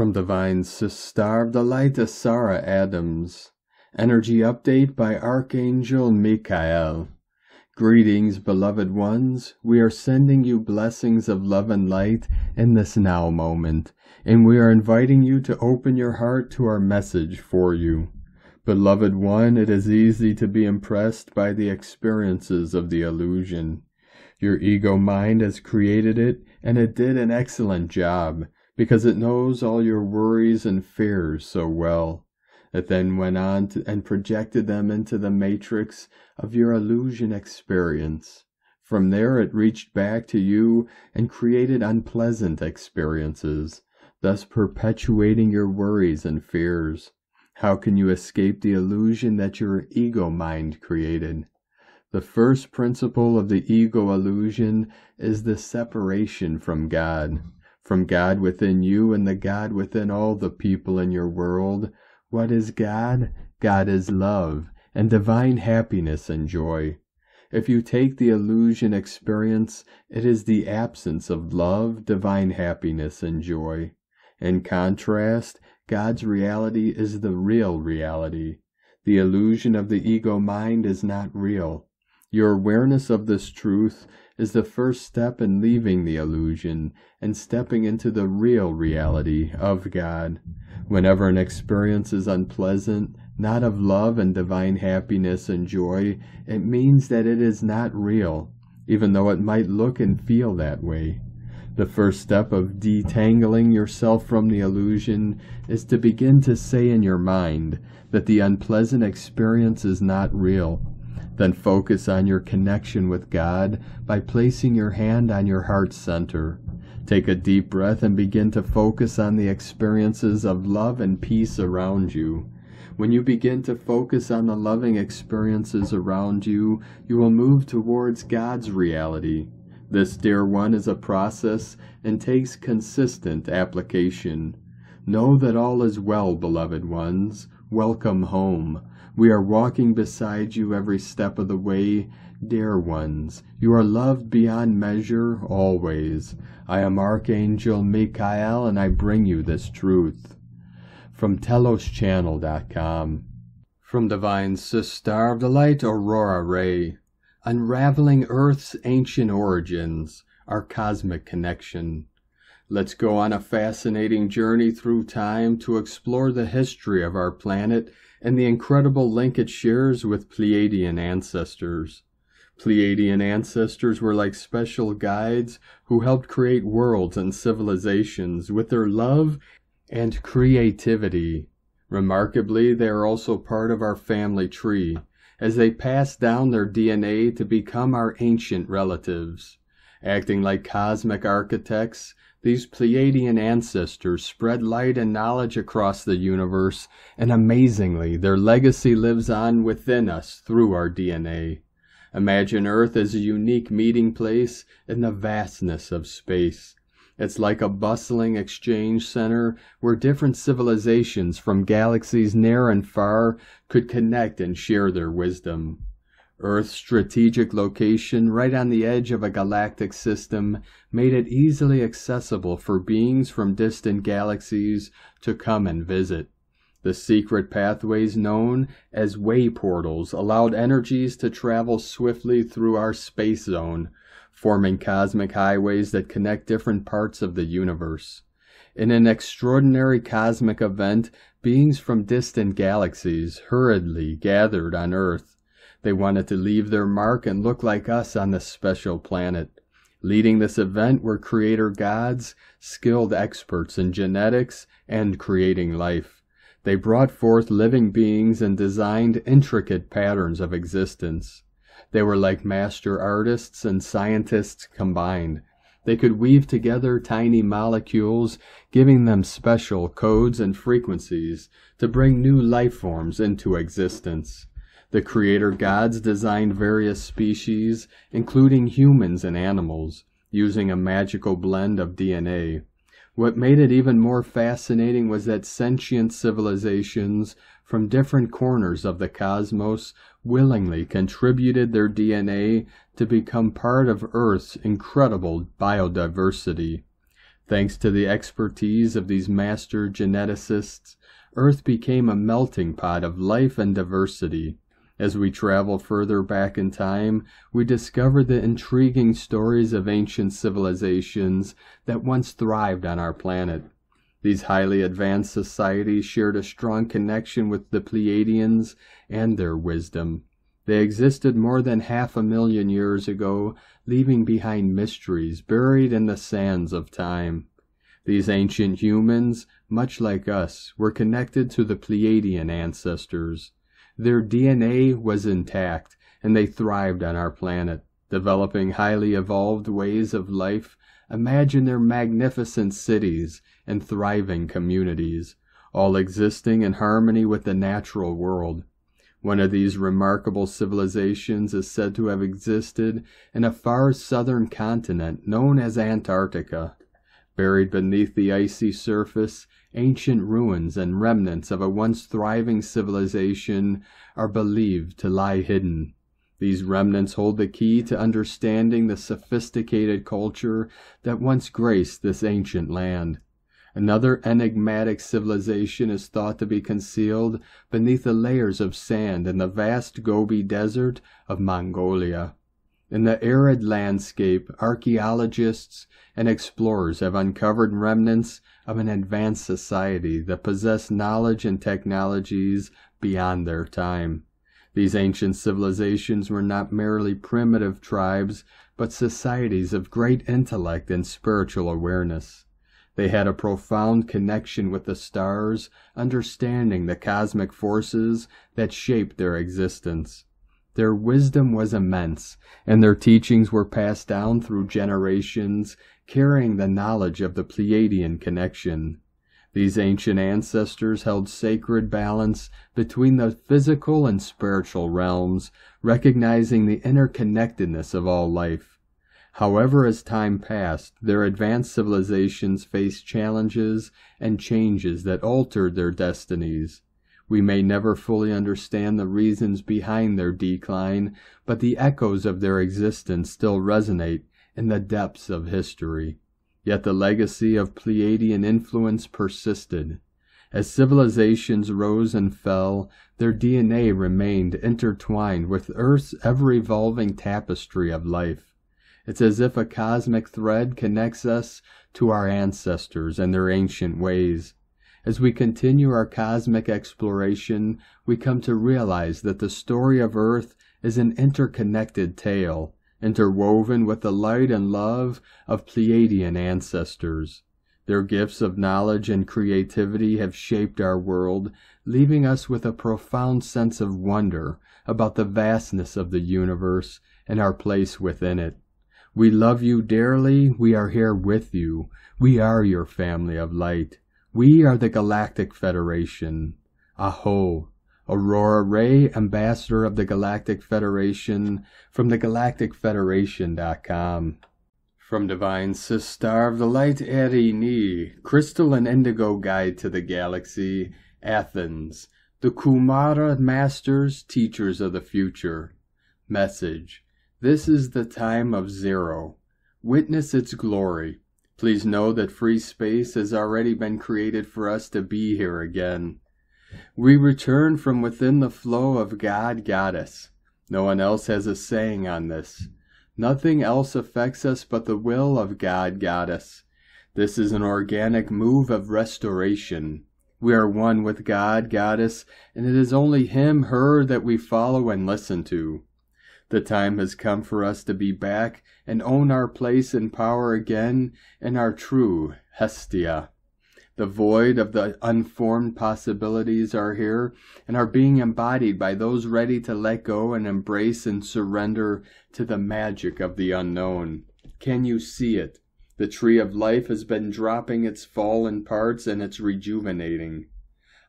From Divine Sister Delight Sarah Adams. Energy update by Archangel Michael. Greetings, beloved ones. We are sending you blessings of love and light in this now moment, and we are inviting you to open your heart to our message for you. Beloved one, it is easy to be impressed by the experiences of the illusion. Your ego mind has created it, and it did an excellent job because it knows all your worries and fears so well. It then went on to, and projected them into the matrix of your illusion experience. From there, it reached back to you and created unpleasant experiences, thus perpetuating your worries and fears. How can you escape the illusion that your ego mind created? The first principle of the ego illusion is the separation from God from God within you and the God within all the people in your world. What is God? God is love and divine happiness and joy. If you take the illusion experience, it is the absence of love, divine happiness, and joy. In contrast, God's reality is the real reality. The illusion of the ego mind is not real. Your awareness of this truth is the first step in leaving the illusion and stepping into the real reality of God. Whenever an experience is unpleasant, not of love and divine happiness and joy, it means that it is not real, even though it might look and feel that way. The first step of detangling yourself from the illusion is to begin to say in your mind that the unpleasant experience is not real then focus on your connection with God by placing your hand on your heart center. Take a deep breath and begin to focus on the experiences of love and peace around you. When you begin to focus on the loving experiences around you, you will move towards God's reality. This, dear one, is a process and takes consistent application. Know that all is well, beloved ones. Welcome home. We are walking beside you every step of the way, dear ones. You are loved beyond measure always. I am Archangel Michael and I bring you this truth. From TelosChannel.com. From Divine Sister of the Light Aurora Ray. Unraveling Earth's ancient origins, our cosmic connection. Let's go on a fascinating journey through time to explore the history of our planet and the incredible link it shares with Pleiadian ancestors. Pleiadian ancestors were like special guides who helped create worlds and civilizations with their love and creativity. Remarkably, they are also part of our family tree, as they pass down their DNA to become our ancient relatives. Acting like cosmic architects, these Pleiadian ancestors spread light and knowledge across the universe, and amazingly, their legacy lives on within us through our DNA. Imagine Earth as a unique meeting place in the vastness of space. It's like a bustling exchange center where different civilizations from galaxies near and far could connect and share their wisdom. Earth's strategic location, right on the edge of a galactic system, made it easily accessible for beings from distant galaxies to come and visit. The secret pathways known as way portals allowed energies to travel swiftly through our space zone, forming cosmic highways that connect different parts of the universe. In an extraordinary cosmic event, beings from distant galaxies hurriedly gathered on Earth they wanted to leave their mark and look like us on this special planet. Leading this event were creator gods, skilled experts in genetics and creating life. They brought forth living beings and designed intricate patterns of existence. They were like master artists and scientists combined. They could weave together tiny molecules, giving them special codes and frequencies to bring new life forms into existence. The creator gods designed various species, including humans and animals, using a magical blend of DNA. What made it even more fascinating was that sentient civilizations from different corners of the cosmos willingly contributed their DNA to become part of Earth's incredible biodiversity. Thanks to the expertise of these master geneticists, Earth became a melting pot of life and diversity. As we travel further back in time, we discover the intriguing stories of ancient civilizations that once thrived on our planet. These highly advanced societies shared a strong connection with the Pleiadians and their wisdom. They existed more than half a million years ago, leaving behind mysteries buried in the sands of time. These ancient humans, much like us, were connected to the Pleiadian ancestors. Their DNA was intact, and they thrived on our planet, developing highly evolved ways of life. Imagine their magnificent cities and thriving communities, all existing in harmony with the natural world. One of these remarkable civilizations is said to have existed in a far southern continent known as Antarctica. Buried beneath the icy surface, ancient ruins and remnants of a once thriving civilization are believed to lie hidden. These remnants hold the key to understanding the sophisticated culture that once graced this ancient land. Another enigmatic civilization is thought to be concealed beneath the layers of sand in the vast Gobi Desert of Mongolia. In the arid landscape, archaeologists and explorers have uncovered remnants of an advanced society that possessed knowledge and technologies beyond their time. These ancient civilizations were not merely primitive tribes, but societies of great intellect and spiritual awareness. They had a profound connection with the stars, understanding the cosmic forces that shaped their existence. Their wisdom was immense, and their teachings were passed down through generations, carrying the knowledge of the Pleiadian connection. These ancient ancestors held sacred balance between the physical and spiritual realms, recognizing the interconnectedness of all life. However, as time passed, their advanced civilizations faced challenges and changes that altered their destinies. We may never fully understand the reasons behind their decline, but the echoes of their existence still resonate in the depths of history. Yet the legacy of Pleiadian influence persisted. As civilizations rose and fell, their DNA remained intertwined with Earth's ever evolving tapestry of life. It's as if a cosmic thread connects us to our ancestors and their ancient ways. As we continue our cosmic exploration, we come to realize that the story of Earth is an interconnected tale, interwoven with the light and love of Pleiadian ancestors. Their gifts of knowledge and creativity have shaped our world, leaving us with a profound sense of wonder about the vastness of the universe and our place within it. We love you dearly. We are here with you. We are your family of light. We are the Galactic Federation. Aho! Aurora Ray, Ambassador of the Galactic Federation, from the thegalacticfederation.com. From Divine Sistar of the Light Eri Crystal and Indigo Guide to the Galaxy, Athens, the Kumara Masters, Teachers of the Future. Message this is the time of zero. Witness its glory. Please know that free space has already been created for us to be here again. We return from within the flow of God Goddess. No one else has a saying on this. Nothing else affects us but the will of God Goddess. This is an organic move of restoration. We are one with God Goddess, and it is only Him, her that we follow and listen to. The time has come for us to be back and own our place and power again in our true Hestia. The void of the unformed possibilities are here and are being embodied by those ready to let go and embrace and surrender to the magic of the unknown. Can you see it? The tree of life has been dropping its fallen parts and it's rejuvenating.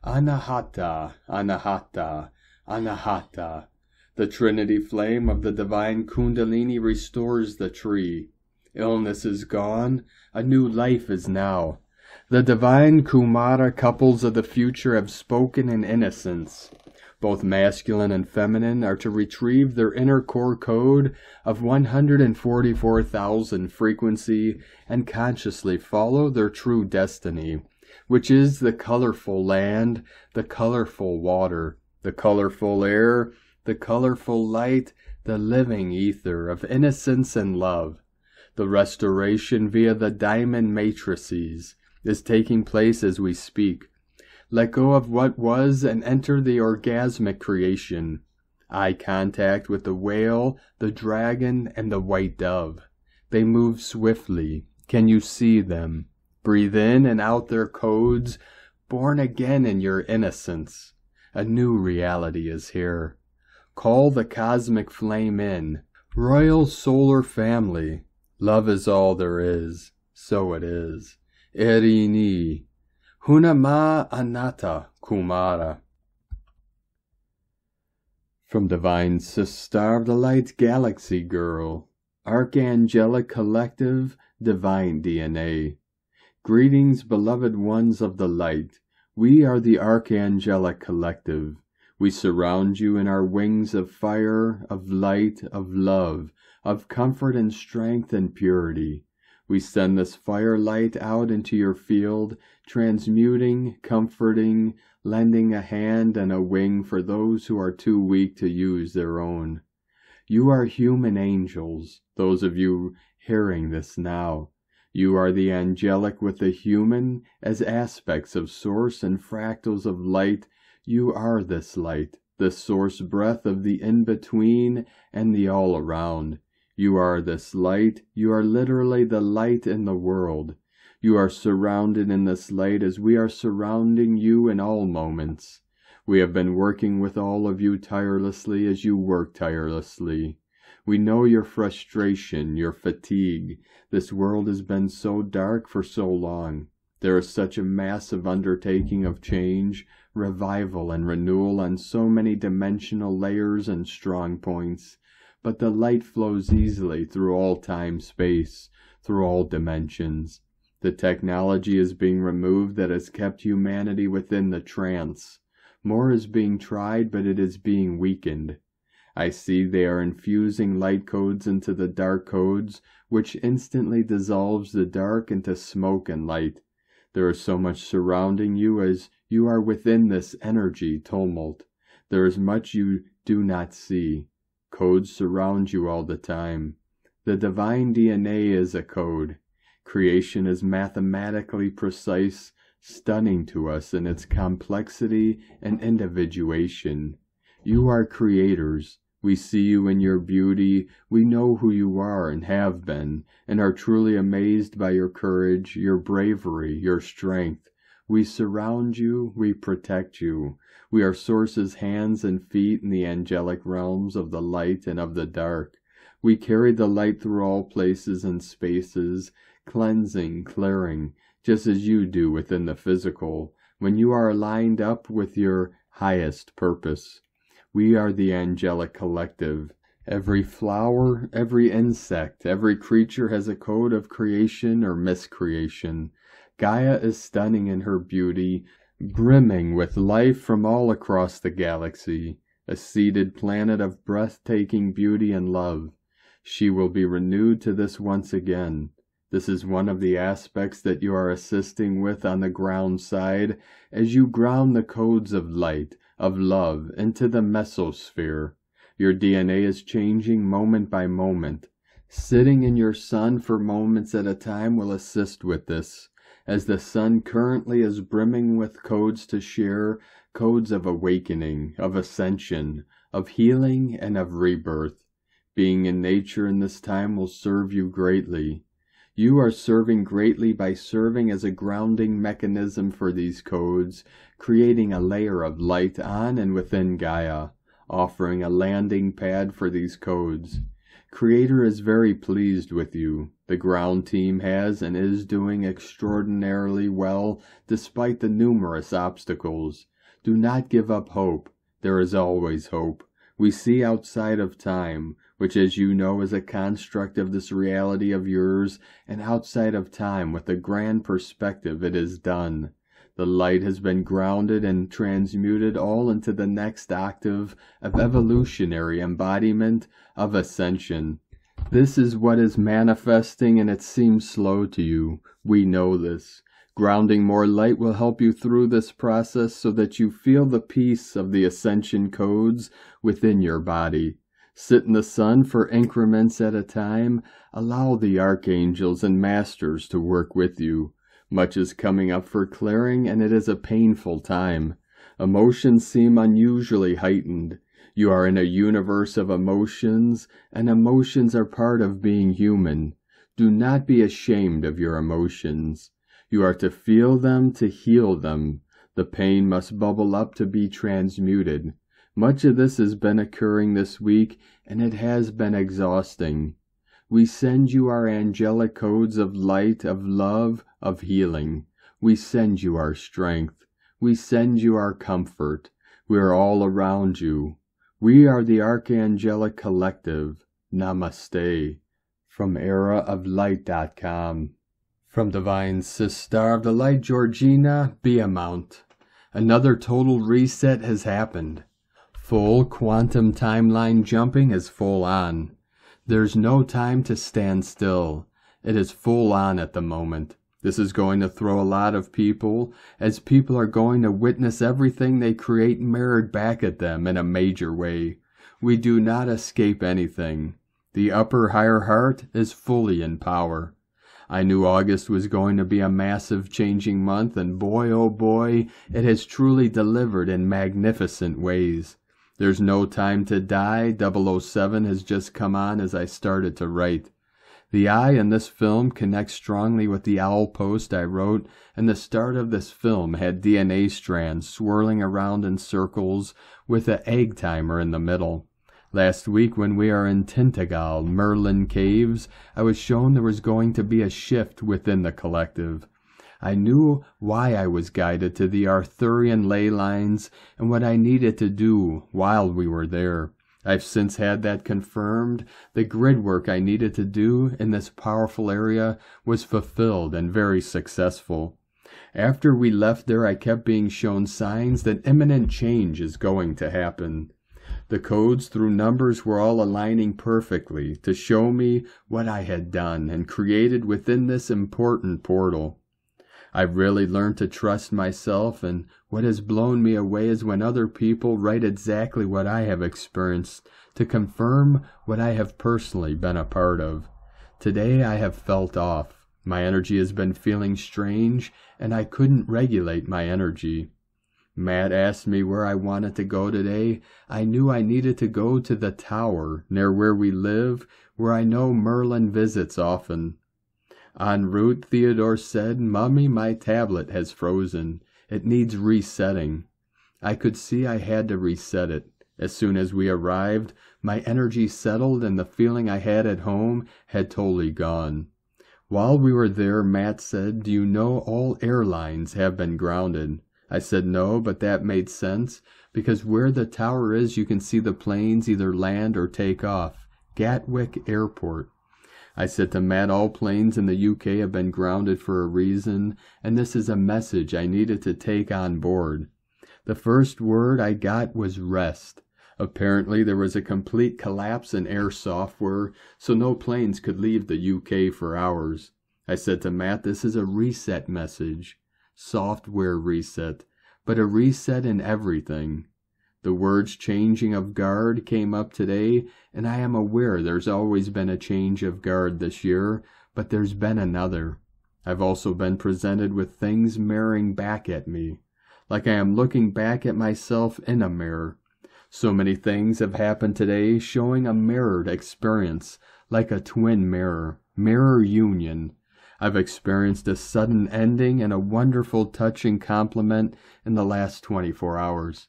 Anahata, anahata, anahata. The Trinity flame of the divine Kundalini restores the tree. Illness is gone, a new life is now. The divine Kumara couples of the future have spoken in innocence. both masculine and feminine, are to retrieve their inner core code of 144,000 frequency and consciously follow their true destiny, which is the colorful land, the colorful water, the colorful air, the colorful light, the living ether of innocence and love. The restoration via the diamond matrices is taking place as we speak let go of what was and enter the orgasmic creation. Eye contact with the whale, the dragon, and the white dove. They move swiftly. Can you see them? Breathe in and out their codes, born again in your innocence. A new reality is here. Call the cosmic flame in. Royal solar family. Love is all there is. So it is. Erini. Hunama Anata Kumara. From Divine Sister of the Light Galaxy Girl, Archangelic Collective, Divine DNA. Greetings, beloved ones of the light. We are the Archangelic Collective. We surround you in our wings of fire, of light, of love, of comfort and strength and purity. We send this fire light out into your field, transmuting, comforting, lending a hand and a wing for those who are too weak to use their own. You are human angels, those of you hearing this now. You are the angelic with the human as aspects of source and fractals of light. You are this light, the source breath of the in between and the all around. You are this light. You are literally the light in the world. You are surrounded in this light as we are surrounding you in all moments. We have been working with all of you tirelessly as you work tirelessly. We know your frustration, your fatigue. This world has been so dark for so long. There is such a massive undertaking of change, revival, and renewal on so many dimensional layers and strong points but the light flows easily through all time space, through all dimensions. The technology is being removed that has kept humanity within the trance. More is being tried, but it is being weakened. I see they are infusing light codes into the dark codes, which instantly dissolves the dark into smoke and light. There is so much surrounding you as you are within this energy tumult. There is much you do not see. Codes surround you all the time. The divine DNA is a code. Creation is mathematically precise, stunning to us in its complexity and individuation. You are creators. We see you in your beauty. We know who you are and have been, and are truly amazed by your courage, your bravery, your strength. We surround you, we protect you. We are Source's hands and feet in the angelic realms of the light and of the dark. We carry the light through all places and spaces, cleansing, clearing, just as you do within the physical, when you are lined up with your highest purpose. We are the angelic collective. Every flower, every insect, every creature has a code of creation or miscreation. Gaia is stunning in her beauty, brimming with life from all across the galaxy, a seeded planet of breathtaking beauty and love. She will be renewed to this once again. This is one of the aspects that you are assisting with on the ground side as you ground the codes of light, of love, into the mesosphere. Your DNA is changing moment by moment. Sitting in your sun for moments at a time will assist with this as the sun currently is brimming with codes to share, codes of awakening, of ascension, of healing, and of rebirth. Being in nature in this time will serve you greatly. You are serving greatly by serving as a grounding mechanism for these codes, creating a layer of light on and within Gaia, offering a landing pad for these codes. Creator is very pleased with you. The ground team has and is doing extraordinarily well despite the numerous obstacles. Do not give up hope. There is always hope. We see outside of time, which as you know is a construct of this reality of yours, and outside of time with a grand perspective it is done. The light has been grounded and transmuted all into the next octave of evolutionary embodiment of ascension. This is what is manifesting and it seems slow to you. We know this. Grounding more light will help you through this process so that you feel the peace of the ascension codes within your body. Sit in the sun for increments at a time. Allow the archangels and masters to work with you. Much is coming up for clearing, and it is a painful time. Emotions seem unusually heightened. You are in a universe of emotions, and emotions are part of being human. Do not be ashamed of your emotions. You are to feel them to heal them. The pain must bubble up to be transmuted. Much of this has been occurring this week, and it has been exhausting. We send you our angelic codes of light, of love, of healing. We send you our strength. We send you our comfort. We are all around you. We are the Archangelic Collective. Namaste. From eraoflight.com. From Divine Sister of the Light, Georgina Beaumont. Another total reset has happened. Full quantum timeline jumping is full on. There's no time to stand still. It is full on at the moment. This is going to throw a lot of people, as people are going to witness everything they create mirrored back at them in a major way. We do not escape anything. The upper higher heart is fully in power. I knew August was going to be a massive changing month, and boy, oh boy, it has truly delivered in magnificent ways. There's no time to die. 007 has just come on as I started to write. The eye in this film connects strongly with the owl post I wrote, and the start of this film had DNA strands swirling around in circles with an egg timer in the middle. Last week, when we are in Tintagel, Merlin Caves, I was shown there was going to be a shift within the collective. I knew why I was guided to the Arthurian ley lines and what I needed to do while we were there. I've since had that confirmed. The grid work I needed to do in this powerful area was fulfilled and very successful. After we left there, I kept being shown signs that imminent change is going to happen. The codes through numbers were all aligning perfectly to show me what I had done and created within this important portal. I've really learned to trust myself, and what has blown me away is when other people write exactly what I have experienced to confirm what I have personally been a part of. Today I have felt off. My energy has been feeling strange, and I couldn't regulate my energy. Matt asked me where I wanted to go today. I knew I needed to go to the tower near where we live, where I know Merlin visits often. En route, Theodore said, Mummy, my tablet has frozen. It needs resetting. I could see I had to reset it. As soon as we arrived, my energy settled and the feeling I had at home had totally gone. While we were there, Matt said, Do you know all airlines have been grounded? I said no, but that made sense, because where the tower is you can see the planes either land or take off. Gatwick Airport. I said to Matt, all planes in the UK have been grounded for a reason, and this is a message I needed to take on board. The first word I got was rest. Apparently, there was a complete collapse in air software, so no planes could leave the UK for hours. I said to Matt, this is a reset message. Software reset, but a reset in everything. The words changing of guard came up today, and I am aware there's always been a change of guard this year, but there's been another. I've also been presented with things mirroring back at me, like I am looking back at myself in a mirror. So many things have happened today showing a mirrored experience, like a twin mirror, mirror union. I've experienced a sudden ending and a wonderful touching compliment in the last 24 hours.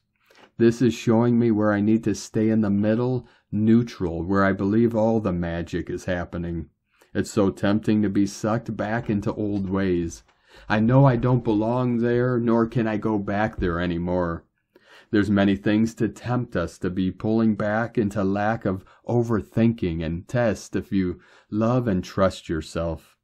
This is showing me where I need to stay in the middle, neutral, where I believe all the magic is happening. It's so tempting to be sucked back into old ways. I know I don't belong there, nor can I go back there any more. There's many things to tempt us to be pulling back into lack of overthinking and test if you love and trust yourself.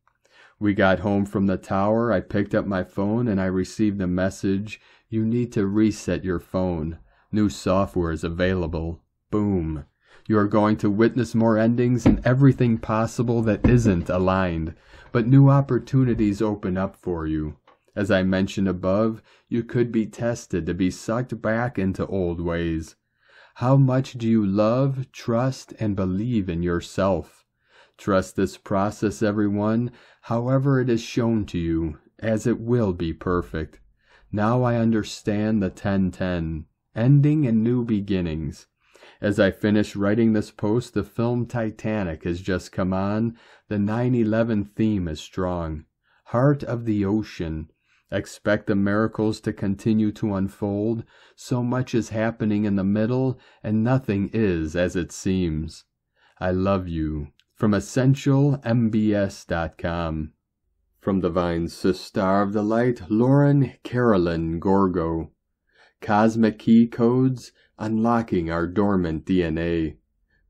We got home from the tower, I picked up my phone and I received a message, you need to reset your phone. New software is available. Boom. You are going to witness more endings and everything possible that isn't aligned, but new opportunities open up for you. As I mentioned above, you could be tested to be sucked back into old ways. How much do you love, trust, and believe in yourself? Trust this process, everyone, however it is shown to you, as it will be perfect. Now I understand the 1010, ending and new beginnings. As I finish writing this post, the film Titanic has just come on. The 9 11 theme is strong. Heart of the ocean. Expect the miracles to continue to unfold. So much is happening in the middle, and nothing is as it seems. I love you. From EssentialMBS.com. From the Divine Sister of the Light, Lauren Carolyn Gorgo. Cosmic Key Codes Unlocking Our Dormant DNA.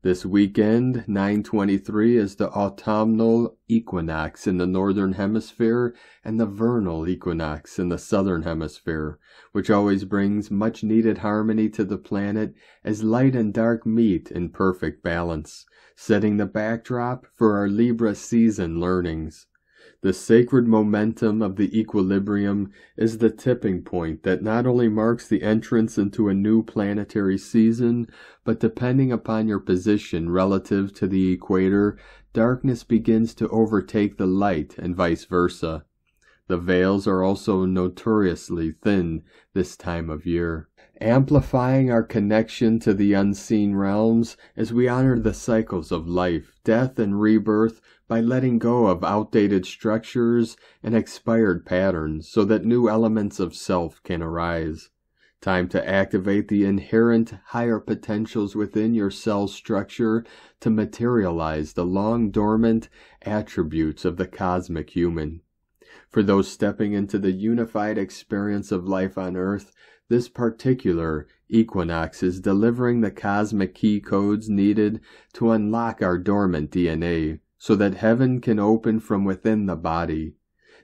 This weekend, 923, is the autumnal equinox in the northern hemisphere and the vernal equinox in the southern hemisphere, which always brings much needed harmony to the planet as light and dark meet in perfect balance, setting the backdrop for our Libra season learnings. The sacred momentum of the equilibrium is the tipping point that not only marks the entrance into a new planetary season, but depending upon your position relative to the equator, darkness begins to overtake the light and vice versa. The veils are also notoriously thin this time of year amplifying our connection to the unseen realms as we honor the cycles of life, death, and rebirth by letting go of outdated structures and expired patterns so that new elements of self can arise. Time to activate the inherent higher potentials within your cell structure to materialize the long dormant attributes of the cosmic human. For those stepping into the unified experience of life on earth, this particular equinox is delivering the cosmic key codes needed to unlock our dormant DNA so that heaven can open from within the body.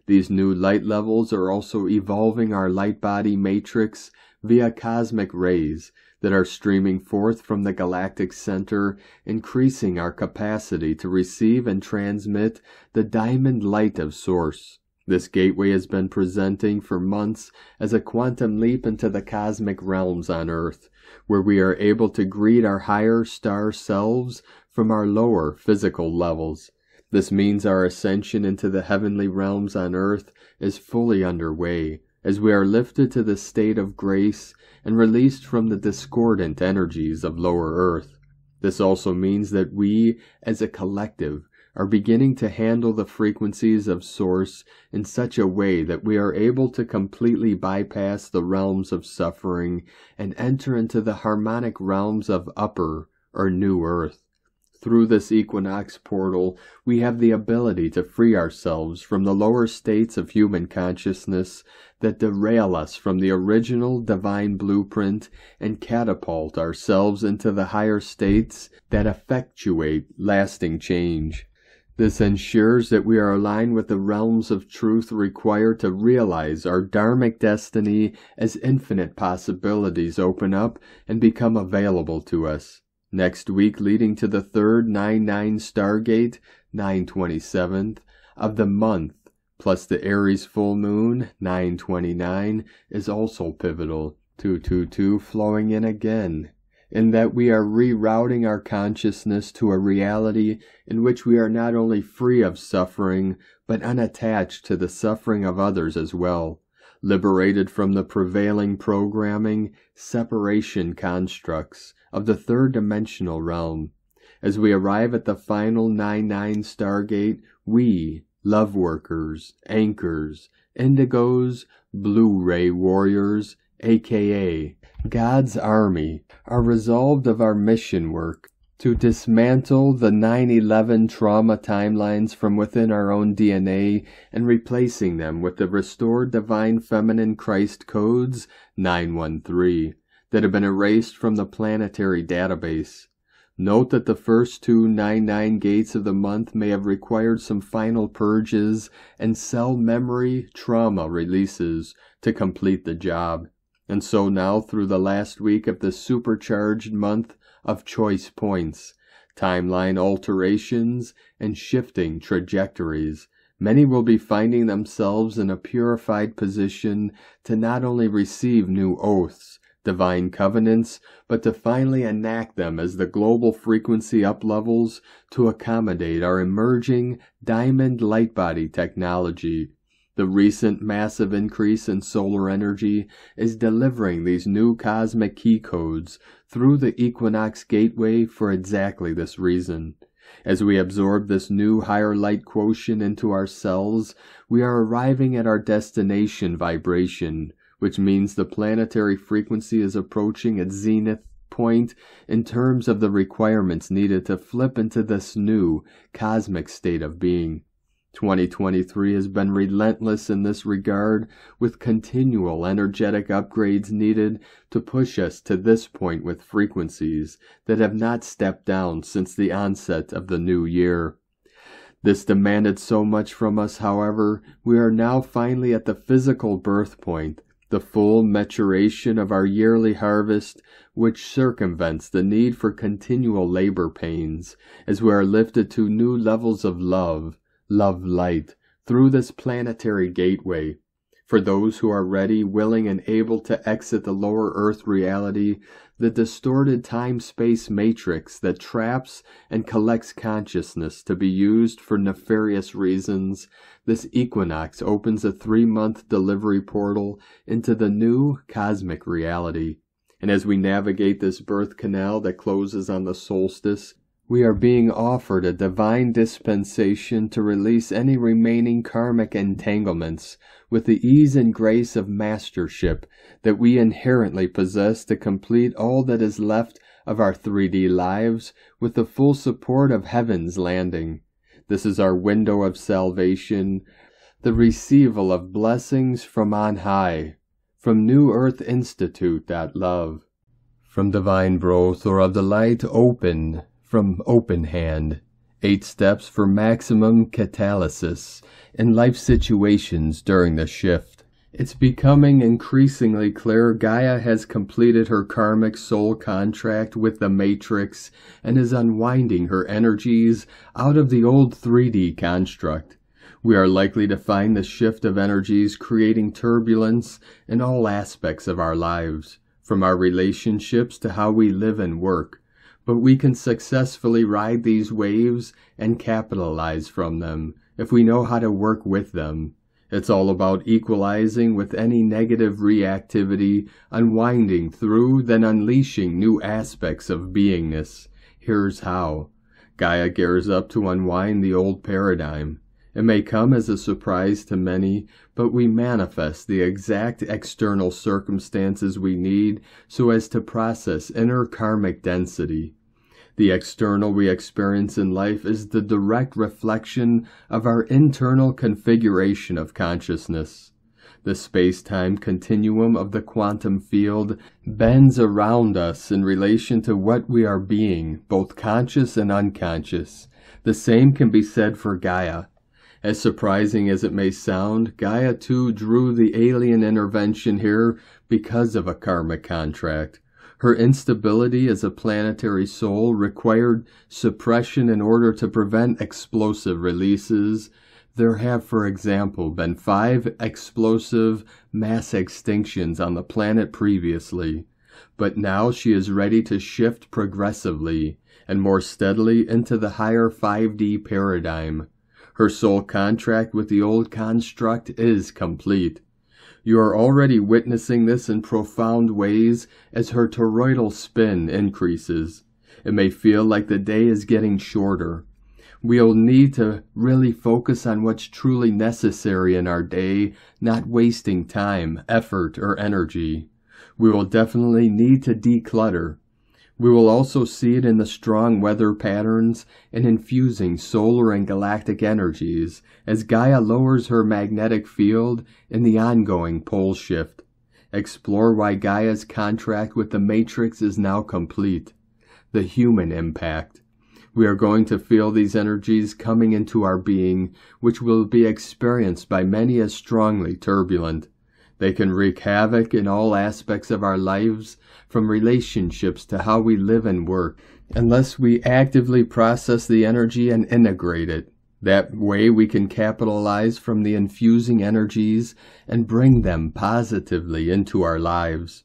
These new light levels are also evolving our light body matrix via cosmic rays that are streaming forth from the galactic center, increasing our capacity to receive and transmit the diamond light of Source. This gateway has been presenting for months as a quantum leap into the cosmic realms on Earth, where we are able to greet our higher star selves from our lower physical levels. This means our ascension into the heavenly realms on Earth is fully underway, as we are lifted to the state of grace and released from the discordant energies of lower Earth. This also means that we, as a collective, are beginning to handle the frequencies of Source in such a way that we are able to completely bypass the realms of suffering and enter into the harmonic realms of upper or new earth. Through this equinox portal, we have the ability to free ourselves from the lower states of human consciousness that derail us from the original divine blueprint and catapult ourselves into the higher states that effectuate lasting change. This ensures that we are aligned with the realms of truth required to realize our dharmic destiny as infinite possibilities open up and become available to us. Next week, leading to the third 9-9 Stargate, 927th, of the month, plus the Aries full moon, 929, is also pivotal. 222 flowing in again in that we are rerouting our consciousness to a reality in which we are not only free of suffering, but unattached to the suffering of others as well, liberated from the prevailing programming, separation constructs of the third dimensional realm. As we arrive at the final 9-9 Stargate, we, love workers, anchors, indigos, blue ray warriors, aka God's army, are resolved of our mission work to dismantle the 9-11 trauma timelines from within our own DNA and replacing them with the restored divine feminine Christ codes 913 that have been erased from the planetary database. Note that the first two 9-9 gates of the month may have required some final purges and cell memory trauma releases to complete the job. And so now through the last week of the supercharged month of choice points, timeline alterations, and shifting trajectories, many will be finding themselves in a purified position to not only receive new oaths, divine covenants, but to finally enact them as the global frequency uplevels to accommodate our emerging diamond light body technology. The recent massive increase in solar energy is delivering these new cosmic key codes through the equinox gateway for exactly this reason. As we absorb this new higher light quotient into our cells, we are arriving at our destination vibration, which means the planetary frequency is approaching its zenith point in terms of the requirements needed to flip into this new cosmic state of being. 2023 has been relentless in this regard, with continual energetic upgrades needed to push us to this point with frequencies that have not stepped down since the onset of the new year. This demanded so much from us, however, we are now finally at the physical birth point the full maturation of our yearly harvest, which circumvents the need for continual labor pains, as we are lifted to new levels of love, love light, through this planetary gateway. For those who are ready, willing, and able to exit the lower earth reality, the distorted time space matrix that traps and collects consciousness to be used for nefarious reasons, this equinox opens a three month delivery portal into the new cosmic reality. And as we navigate this birth canal that closes on the solstice, we are being offered a divine dispensation to release any remaining karmic entanglements with the ease and grace of mastership that we inherently possess to complete all that is left of our 3D lives with the full support of heaven's landing. This is our window of salvation, the receival of blessings from on high, from New Earth Institute that love, from divine growth or of the light open from Open Hand. Eight steps for maximum catalysis in life situations during the shift. It's becoming increasingly clear Gaia has completed her karmic soul contract with the Matrix and is unwinding her energies out of the old 3D construct. We are likely to find the shift of energies creating turbulence in all aspects of our lives, from our relationships to how we live and work but we can successfully ride these waves and capitalize from them if we know how to work with them. It's all about equalizing with any negative reactivity, unwinding through, then unleashing new aspects of beingness. Here's how. Gaia gears up to unwind the old paradigm. It may come as a surprise to many, but we manifest the exact external circumstances we need so as to process inner karmic density. The external we experience in life is the direct reflection of our internal configuration of consciousness. The space-time continuum of the quantum field bends around us in relation to what we are being, both conscious and unconscious. The same can be said for Gaia. As surprising as it may sound, Gaia too drew the alien intervention here because of a karmic contract. Her instability as a planetary soul required suppression in order to prevent explosive releases. There have, for example, been five explosive mass extinctions on the planet previously, but now she is ready to shift progressively and more steadily into the higher 5D paradigm. Her soul contract with the old construct is complete. You are already witnessing this in profound ways as her toroidal spin increases. It may feel like the day is getting shorter. We'll need to really focus on what's truly necessary in our day, not wasting time, effort, or energy. We will definitely need to declutter. We will also see it in the strong weather patterns and infusing solar and galactic energies as Gaia lowers her magnetic field in the ongoing pole shift. Explore why Gaia's contract with the Matrix is now complete. the human impact. We are going to feel these energies coming into our being, which will be experienced by many as strongly turbulent. They can wreak havoc in all aspects of our lives, from relationships to how we live and work, unless we actively process the energy and integrate it. That way we can capitalize from the infusing energies and bring them positively into our lives.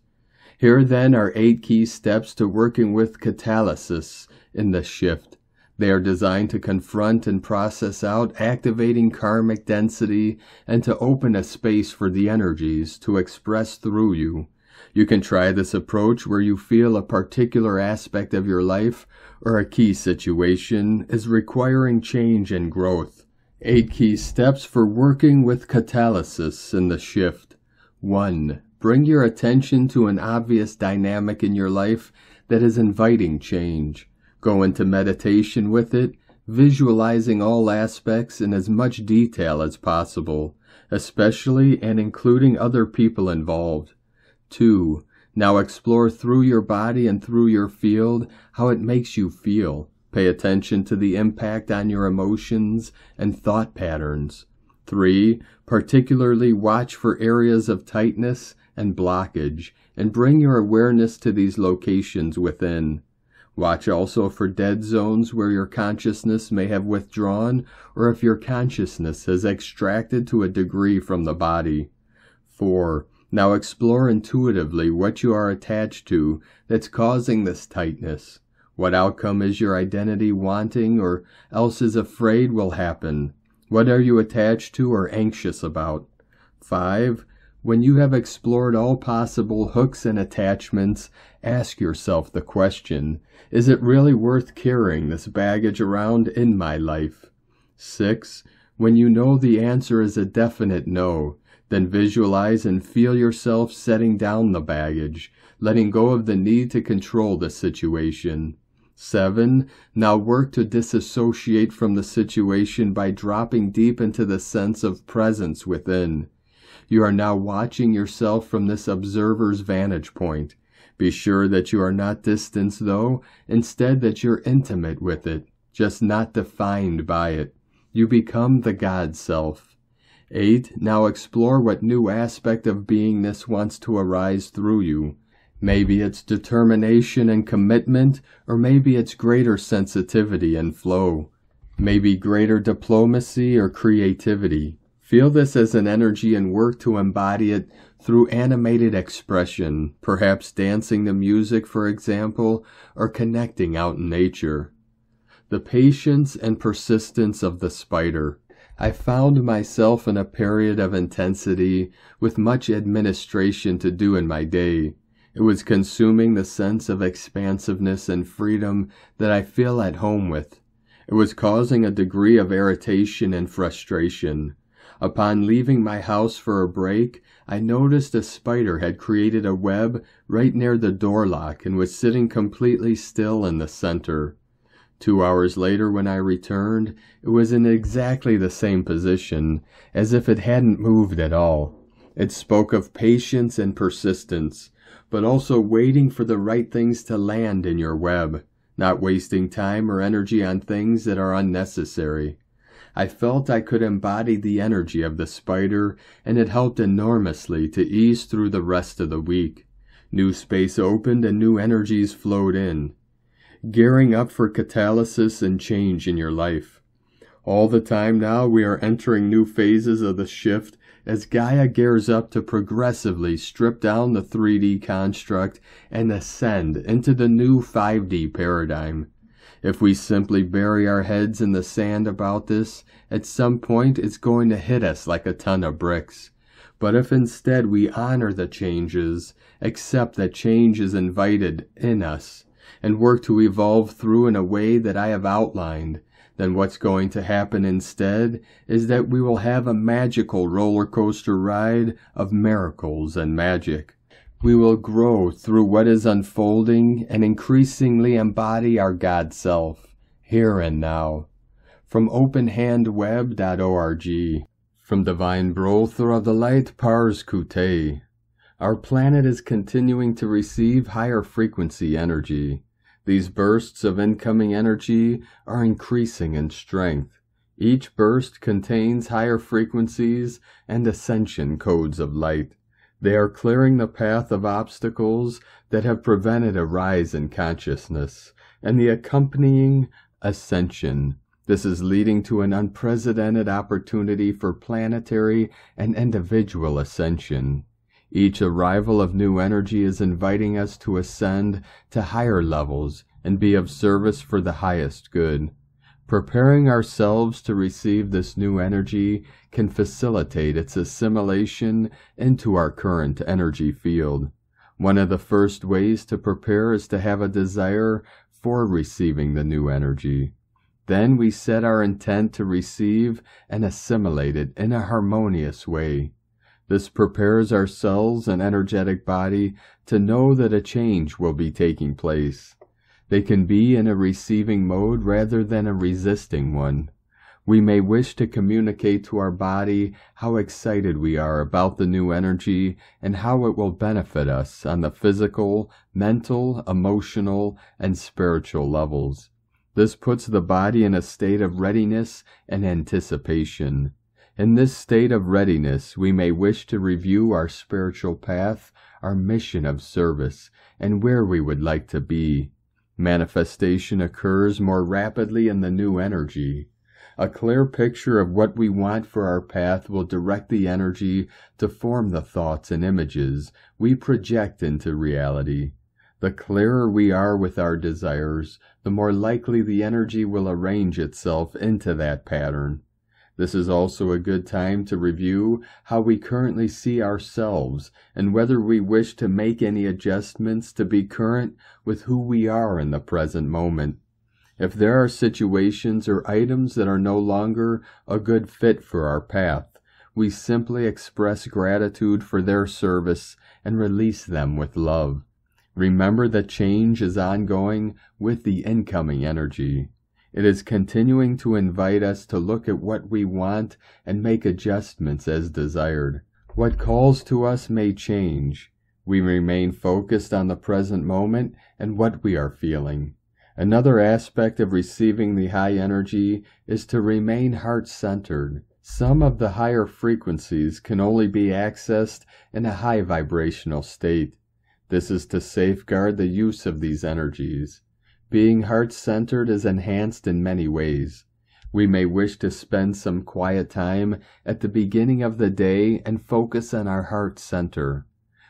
Here then are eight key steps to working with catalysis in the shift. They are designed to confront and process out activating karmic density and to open a space for the energies to express through you. You can try this approach where you feel a particular aspect of your life or a key situation is requiring change and growth. Eight key steps for working with catalysis in the shift. 1. Bring your attention to an obvious dynamic in your life that is inviting change. Go into meditation with it, visualizing all aspects in as much detail as possible, especially and including other people involved. 2. Now explore through your body and through your field how it makes you feel. Pay attention to the impact on your emotions and thought patterns. 3. Particularly watch for areas of tightness and blockage and bring your awareness to these locations within. Watch also for dead zones where your consciousness may have withdrawn or if your consciousness has extracted to a degree from the body. 4. Now explore intuitively what you are attached to that's causing this tightness. What outcome is your identity wanting or else is afraid will happen? What are you attached to or anxious about? 5. When you have explored all possible hooks and attachments, ask yourself the question, is it really worth carrying this baggage around in my life? 6. When you know the answer is a definite no, then visualize and feel yourself setting down the baggage, letting go of the need to control the situation. 7. Now work to disassociate from the situation by dropping deep into the sense of presence within. You are now watching yourself from this observer's vantage point. Be sure that you are not distant, though, instead that you're intimate with it, just not defined by it. You become the God self. 8. Now explore what new aspect of beingness wants to arise through you. Maybe it's determination and commitment, or maybe it's greater sensitivity and flow. Maybe greater diplomacy or creativity. Feel this as an energy and work to embody it through animated expression, perhaps dancing the music, for example, or connecting out in nature. The patience and persistence of the spider. I found myself in a period of intensity with much administration to do in my day. It was consuming the sense of expansiveness and freedom that I feel at home with. It was causing a degree of irritation and frustration. Upon leaving my house for a break, I noticed a spider had created a web right near the door lock and was sitting completely still in the center. Two hours later, when I returned, it was in exactly the same position, as if it hadn't moved at all. It spoke of patience and persistence, but also waiting for the right things to land in your web, not wasting time or energy on things that are unnecessary. I felt I could embody the energy of the spider, and it helped enormously to ease through the rest of the week. New space opened and new energies flowed in. Gearing up for catalysis and change in your life. All the time now we are entering new phases of the shift as Gaia gears up to progressively strip down the 3D construct and ascend into the new 5D paradigm. If we simply bury our heads in the sand about this, at some point it's going to hit us like a ton of bricks. But if instead we honor the changes, accept that change is invited in us, and work to evolve through in a way that I have outlined, then what's going to happen instead is that we will have a magical roller coaster ride of miracles and magic. We will grow through what is unfolding and increasingly embody our God self, here and now. From openhandweb.org, from Divine Brother of the Light Pars Kute, our planet is continuing to receive higher frequency energy. These bursts of incoming energy are increasing in strength. Each burst contains higher frequencies and ascension codes of light. They are clearing the path of obstacles that have prevented a rise in consciousness and the accompanying ascension. This is leading to an unprecedented opportunity for planetary and individual ascension. Each arrival of new energy is inviting us to ascend to higher levels and be of service for the highest good. Preparing ourselves to receive this new energy can facilitate its assimilation into our current energy field. One of the first ways to prepare is to have a desire for receiving the new energy. Then we set our intent to receive and assimilate it in a harmonious way. This prepares our cells and energetic body to know that a change will be taking place. They can be in a receiving mode rather than a resisting one. We may wish to communicate to our body how excited we are about the new energy and how it will benefit us on the physical, mental, emotional, and spiritual levels. This puts the body in a state of readiness and anticipation. In this state of readiness, we may wish to review our spiritual path, our mission of service, and where we would like to be. Manifestation occurs more rapidly in the new energy. A clear picture of what we want for our path will direct the energy to form the thoughts and images we project into reality. The clearer we are with our desires, the more likely the energy will arrange itself into that pattern. This is also a good time to review how we currently see ourselves and whether we wish to make any adjustments to be current with who we are in the present moment. If there are situations or items that are no longer a good fit for our path, we simply express gratitude for their service and release them with love. Remember that change is ongoing with the incoming energy. It is continuing to invite us to look at what we want and make adjustments as desired. What calls to us may change. We remain focused on the present moment and what we are feeling. Another aspect of receiving the high energy is to remain heart centered. Some of the higher frequencies can only be accessed in a high vibrational state. This is to safeguard the use of these energies. Being heart centered is enhanced in many ways. We may wish to spend some quiet time at the beginning of the day and focus on our heart center.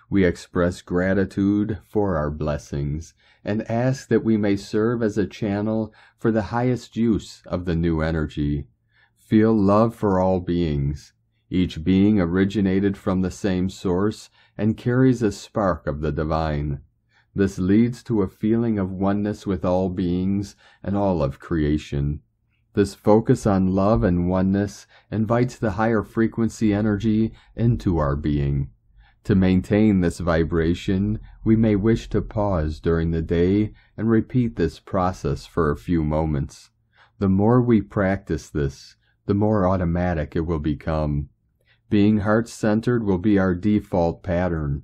We express gratitude for our blessings and ask that we may serve as a channel for the highest use of the new energy. Feel love for all beings. Each being originated from the same source and carries a spark of the divine. This leads to a feeling of oneness with all beings and all of creation. This focus on love and oneness invites the higher frequency energy into our being. To maintain this vibration, we may wish to pause during the day and repeat this process for a few moments. The more we practice this, the more automatic it will become. Being heart centered will be our default pattern.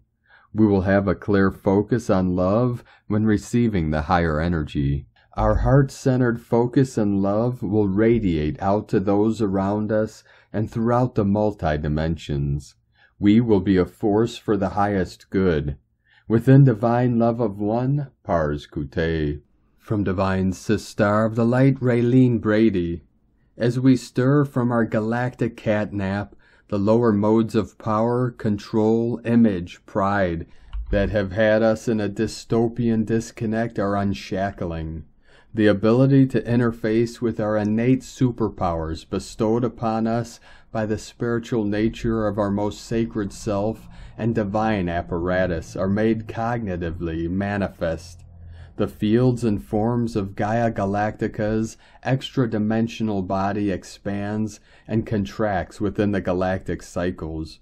We will have a clear focus on love when receiving the higher energy. Our heart centered focus and love will radiate out to those around us and throughout the multi dimensions. We will be a force for the highest good. Within divine love of one, Pars Kute. From Divine sister of the Light, Raylene Brady. As we stir from our galactic catnap, the lower modes of power, control, image, pride that have had us in a dystopian disconnect are unshackling. The ability to interface with our innate superpowers bestowed upon us by the spiritual nature of our most sacred self and divine apparatus are made cognitively manifest the fields and forms of Gaia Galactica's extra-dimensional body expands and contracts within the galactic cycles.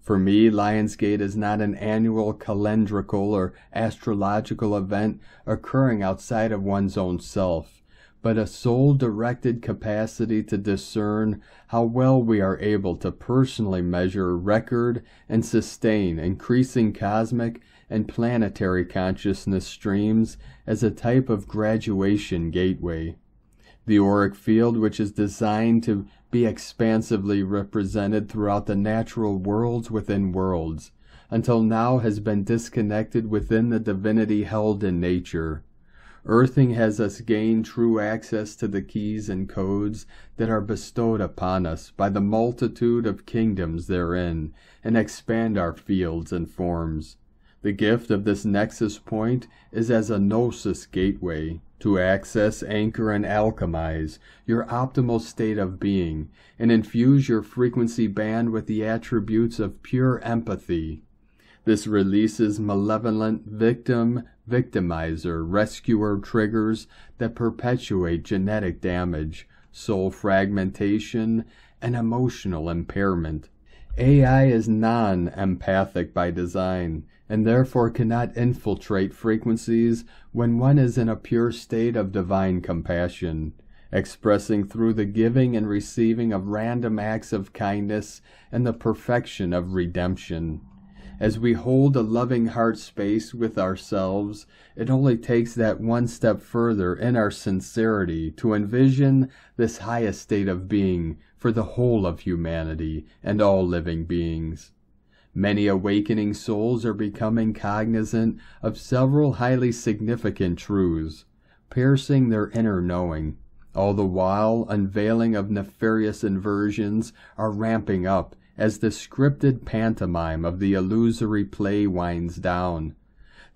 For me, Lionsgate is not an annual calendrical or astrological event occurring outside of one's own self, but a soul directed capacity to discern how well we are able to personally measure, record, and sustain increasing cosmic and planetary consciousness streams as a type of graduation gateway. The auric field, which is designed to be expansively represented throughout the natural worlds within worlds, until now has been disconnected within the divinity held in nature. Earthing has us gain true access to the keys and codes that are bestowed upon us by the multitude of kingdoms therein, and expand our fields and forms. The gift of this nexus point is as a gnosis gateway to access, anchor, and alchemize your optimal state of being and infuse your frequency band with the attributes of pure empathy. This releases malevolent victim, victimizer, rescuer triggers that perpetuate genetic damage, soul fragmentation, and emotional impairment. AI is non empathic by design and therefore cannot infiltrate frequencies when one is in a pure state of divine compassion, expressing through the giving and receiving of random acts of kindness and the perfection of redemption. As we hold a loving heart space with ourselves, it only takes that one step further in our sincerity to envision this highest state of being for the whole of humanity and all living beings. Many awakening souls are becoming cognizant of several highly significant truths, piercing their inner knowing. All the while, unveiling of nefarious inversions are ramping up as the scripted pantomime of the illusory play winds down.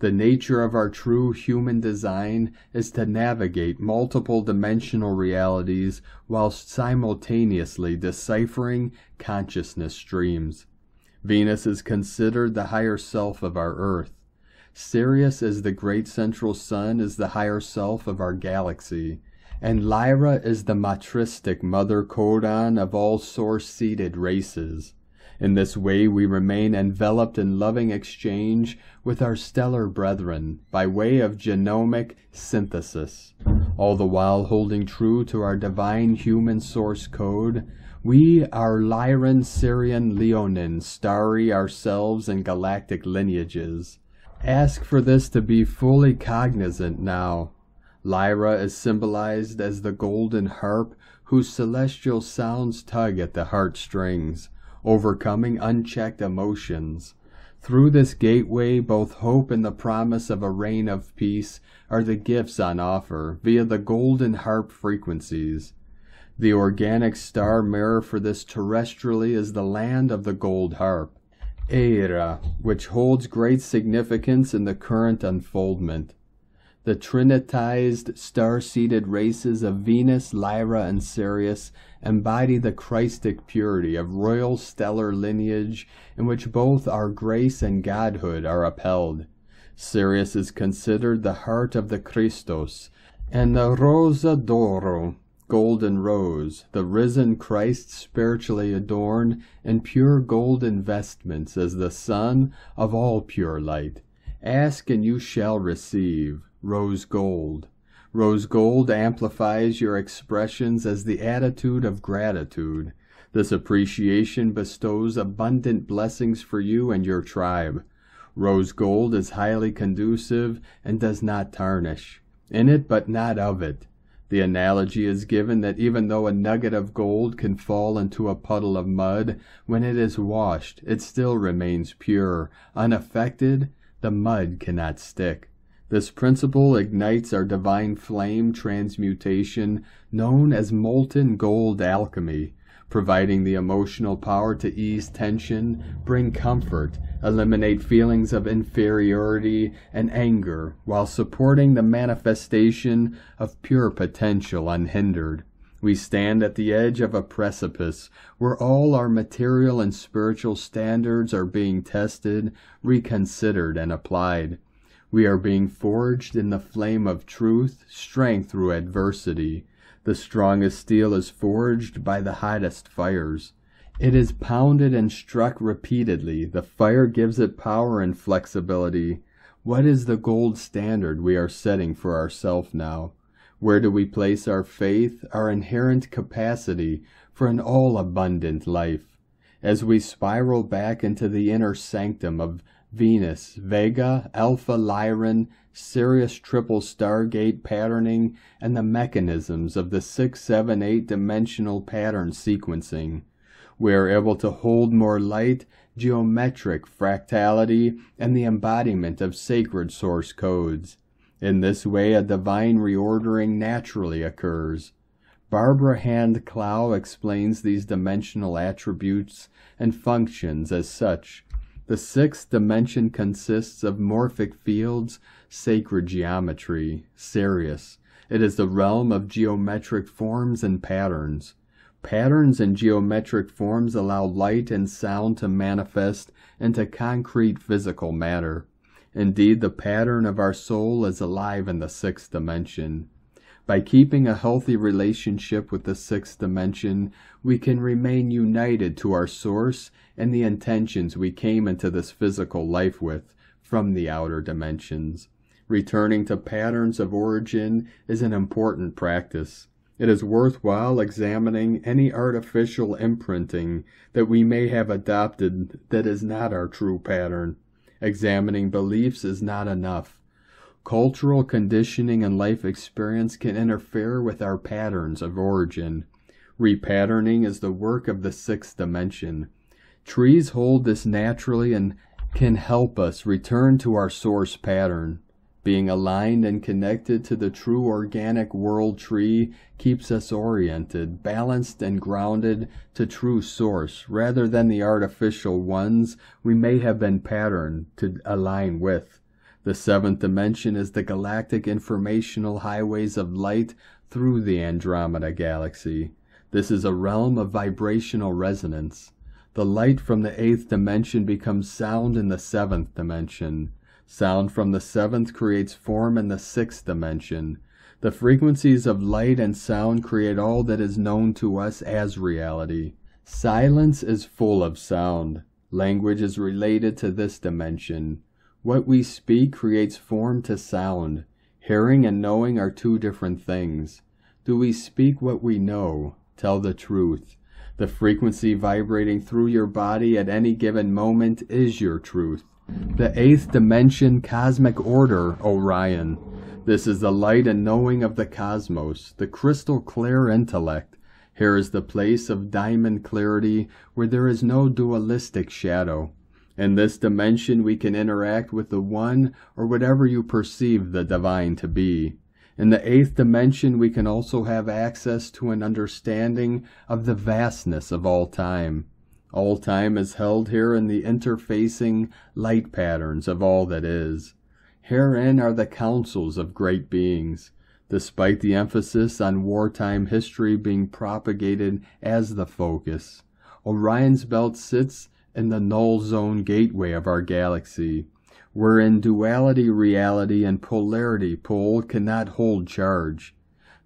The nature of our true human design is to navigate multiple dimensional realities whilst simultaneously deciphering consciousness streams. Venus is considered the higher self of our Earth. Sirius as the great central sun is the higher self of our galaxy, and Lyra is the matristic mother codon of all source-seeded races. In this way we remain enveloped in loving exchange with our stellar brethren by way of genomic synthesis, all the while holding true to our divine human source code we are Lyran, Sirian, Leonin, starry ourselves in galactic lineages. Ask for this to be fully cognizant now. Lyra is symbolized as the golden harp whose celestial sounds tug at the heartstrings, overcoming unchecked emotions. Through this gateway, both hope and the promise of a reign of peace are the gifts on offer via the golden harp frequencies. The organic star mirror for this terrestrially is the land of the gold harp, Éire, which holds great significance in the current unfoldment. The trinitized, star-seeded races of Venus, Lyra, and Sirius embody the Christic purity of royal stellar lineage in which both our grace and godhood are upheld. Sirius is considered the heart of the Christos, and the Rosa d'Oro, golden rose, the risen Christ spiritually adorned in pure golden vestments as the sun of all pure light. Ask and you shall receive, rose gold. Rose gold amplifies your expressions as the attitude of gratitude. This appreciation bestows abundant blessings for you and your tribe. Rose gold is highly conducive and does not tarnish. In it, but not of it. The analogy is given that even though a nugget of gold can fall into a puddle of mud, when it is washed, it still remains pure. Unaffected, the mud cannot stick. This principle ignites our divine flame transmutation known as molten gold alchemy providing the emotional power to ease tension, bring comfort, eliminate feelings of inferiority and anger, while supporting the manifestation of pure potential unhindered. We stand at the edge of a precipice where all our material and spiritual standards are being tested, reconsidered, and applied. We are being forged in the flame of truth, strength through adversity, the strongest steel is forged by the hottest fires. It is pounded and struck repeatedly. The fire gives it power and flexibility. What is the gold standard we are setting for ourselves now? Where do we place our faith, our inherent capacity for an all abundant life? As we spiral back into the inner sanctum of Venus, Vega, Alpha Lyran, Sirius triple stargate patterning, and the mechanisms of the 678 dimensional pattern sequencing. We are able to hold more light, geometric fractality, and the embodiment of sacred source codes. In this way, a divine reordering naturally occurs. Barbara Hand Clow explains these dimensional attributes and functions as such the sixth dimension consists of morphic fields, sacred geometry, Sirius. It is the realm of geometric forms and patterns. Patterns and geometric forms allow light and sound to manifest into concrete physical matter. Indeed, the pattern of our soul is alive in the sixth dimension. By keeping a healthy relationship with the sixth dimension, we can remain united to our source and the intentions we came into this physical life with from the outer dimensions. Returning to patterns of origin is an important practice. It is worthwhile examining any artificial imprinting that we may have adopted that is not our true pattern. Examining beliefs is not enough. Cultural conditioning and life experience can interfere with our patterns of origin. Repatterning is the work of the sixth dimension. Trees hold this naturally and can help us return to our source pattern. Being aligned and connected to the true organic world tree keeps us oriented, balanced, and grounded to true source rather than the artificial ones we may have been patterned to align with. The seventh dimension is the galactic informational highways of light through the Andromeda Galaxy. This is a realm of vibrational resonance. The light from the eighth dimension becomes sound in the seventh dimension. Sound from the seventh creates form in the sixth dimension. The frequencies of light and sound create all that is known to us as reality. Silence is full of sound. Language is related to this dimension. What we speak creates form to sound. Hearing and knowing are two different things. Do we speak what we know? Tell the truth. The frequency vibrating through your body at any given moment is your truth. The eighth dimension cosmic order, Orion. This is the light and knowing of the cosmos, the crystal clear intellect. Here is the place of diamond clarity where there is no dualistic shadow. In this dimension, we can interact with the One or whatever you perceive the divine to be. In the eighth dimension, we can also have access to an understanding of the vastness of all time. All time is held here in the interfacing light patterns of all that is. Herein are the counsels of great beings. Despite the emphasis on wartime history being propagated as the focus, Orion's belt sits in the null zone gateway of our galaxy, wherein duality reality and polarity pole cannot hold charge.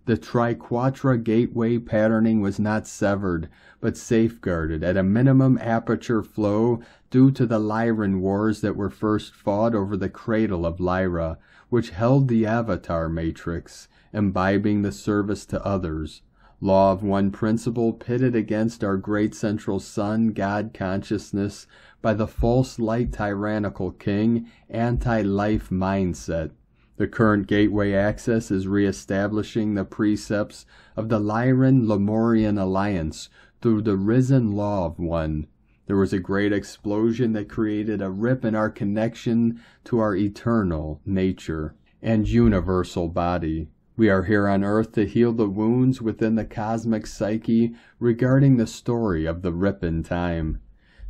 The triquetra gateway patterning was not severed, but safeguarded at a minimum aperture flow due to the Lyran wars that were first fought over the cradle of Lyra, which held the avatar matrix, imbibing the service to others law of one principle pitted against our great central sun God consciousness by the false light tyrannical king anti-life mindset. The current gateway access is reestablishing the precepts of the Lyran Lemurian alliance through the risen law of one. There was a great explosion that created a rip in our connection to our eternal nature and universal body. We are here on earth to heal the wounds within the cosmic psyche regarding the story of the rip in time.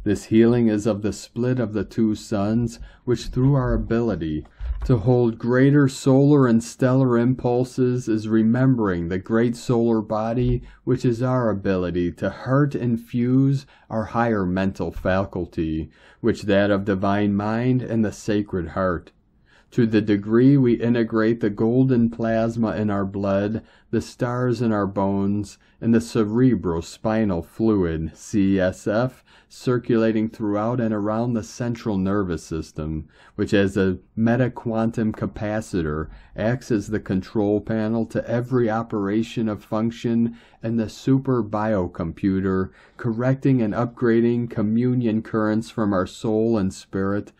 This healing is of the split of the two suns, which through our ability to hold greater solar and stellar impulses is remembering the great solar body, which is our ability to hurt and fuse our higher mental faculty, which that of divine mind and the sacred heart. To the degree we integrate the golden plasma in our blood, the stars in our bones, and the cerebrospinal fluid, CSF, circulating throughout and around the central nervous system, which as a metaquantum capacitor acts as the control panel to every operation of function and the super biocomputer, correcting and upgrading communion currents from our soul and spirit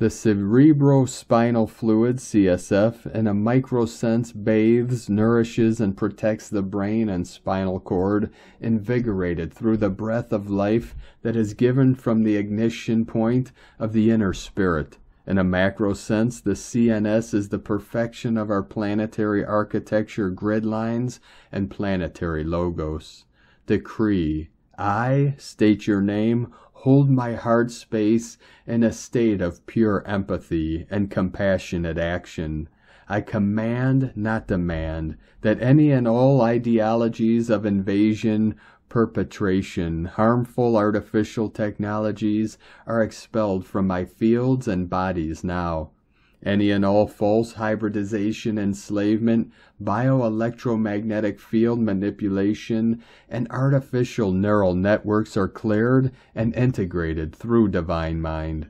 the cerebrospinal fluid, CSF, in a microsense bathes, nourishes, and protects the brain and spinal cord, invigorated through the breath of life that is given from the ignition point of the inner spirit. In a macro sense, the CNS is the perfection of our planetary architecture grid lines and planetary logos. Decree I state your name, hold my heart space in a state of pure empathy and compassionate action. I command, not demand, that any and all ideologies of invasion, perpetration, harmful artificial technologies are expelled from my fields and bodies now. Any and all false hybridization, enslavement, bioelectromagnetic field manipulation, and artificial neural networks are cleared and integrated through Divine Mind.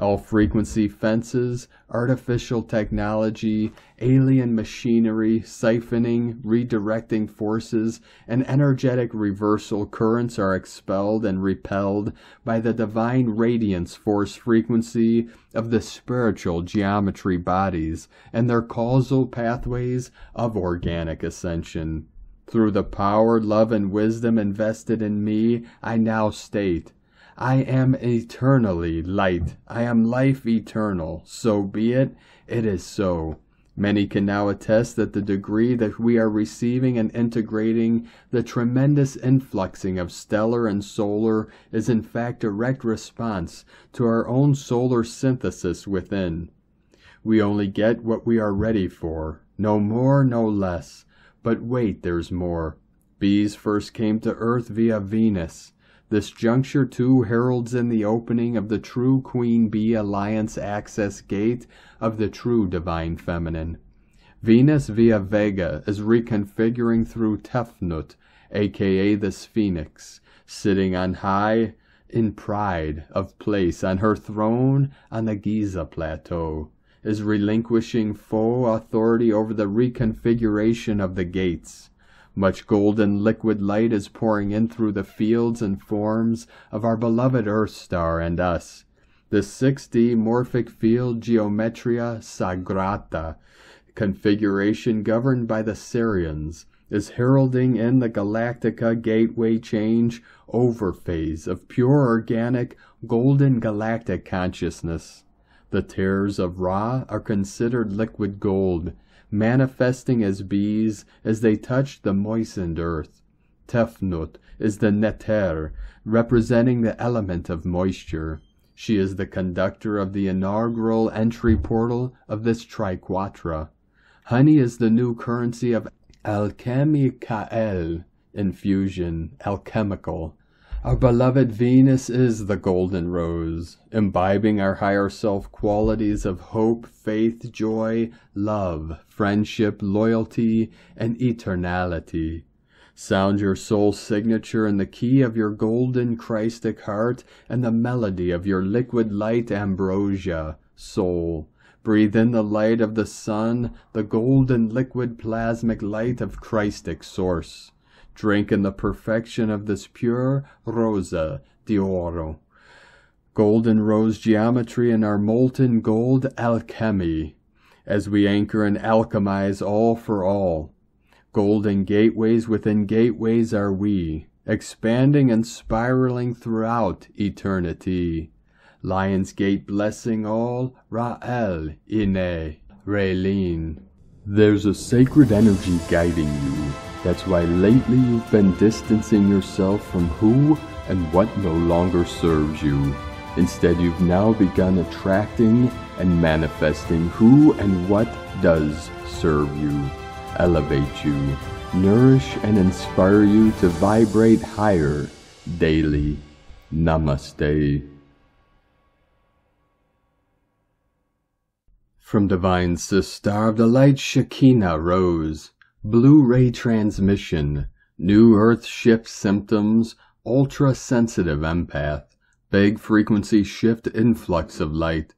All frequency fences, artificial technology, alien machinery, siphoning, redirecting forces, and energetic reversal currents are expelled and repelled by the divine radiance force frequency of the spiritual geometry bodies and their causal pathways of organic ascension. Through the power, love, and wisdom invested in me, I now state I am eternally light. I am life eternal. So be it. It is so. Many can now attest that the degree that we are receiving and integrating the tremendous influxing of stellar and solar is in fact a direct response to our own solar synthesis within. We only get what we are ready for, no more, no less. But wait, there's more. Bees first came to Earth via Venus. This juncture too heralds in the opening of the true Queen Bee Alliance access gate of the true Divine Feminine. Venus via Vega is reconfiguring through Tefnut, aka the Sphinx, sitting on high in pride of place on her throne on the Giza Plateau, is relinquishing full authority over the reconfiguration of the gates. Much golden liquid light is pouring in through the fields and forms of our beloved Earth star and us. The 6D morphic field geometria Sagrata configuration governed by the Sirians is heralding in the Galactica gateway change over phase of pure organic golden galactic consciousness. The tears of Ra are considered liquid gold, manifesting as bees as they touch the moistened earth. Tefnut is the neter, representing the element of moisture. She is the conductor of the inaugural entry portal of this triquetra. Honey is the new currency of alchemicael, infusion, alchemical, our beloved Venus is the golden rose, imbibing our higher self qualities of hope, faith, joy, love, friendship, loyalty, and eternality. Sound your soul signature in the key of your golden Christic heart and the melody of your liquid light ambrosia, soul. Breathe in the light of the sun, the golden liquid plasmic light of Christic source drink in the perfection of this pure rosa d'oro. Golden rose geometry in our molten gold alchemy, as we anchor and alchemize all for all. Golden gateways within gateways are we, expanding and spiraling throughout eternity. Lion's Gate blessing all, Ra'el, Ine, Raylene. There's a sacred energy guiding you that's why lately you've been distancing yourself from who and what no longer serves you. Instead, you've now begun attracting and manifesting who and what does serve you, elevate you, nourish and inspire you to vibrate higher daily. Namaste. From Divine Sister of the Light Shekinah Rose, Blue Ray Transmission, New Earth Shift Symptoms, Ultra Sensitive Empath, Big Frequency Shift Influx of Light.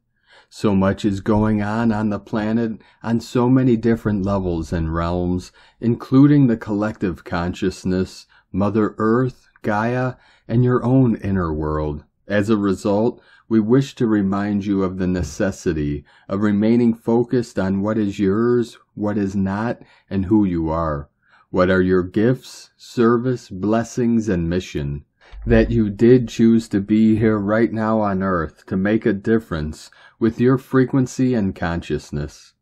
So much is going on on the planet on so many different levels and realms, including the collective consciousness, Mother Earth, Gaia, and your own inner world. As a result, we wish to remind you of the necessity of remaining focused on what is yours, what is not, and who you are. What are your gifts, service, blessings, and mission? That you did choose to be here right now on earth to make a difference with your frequency and consciousness.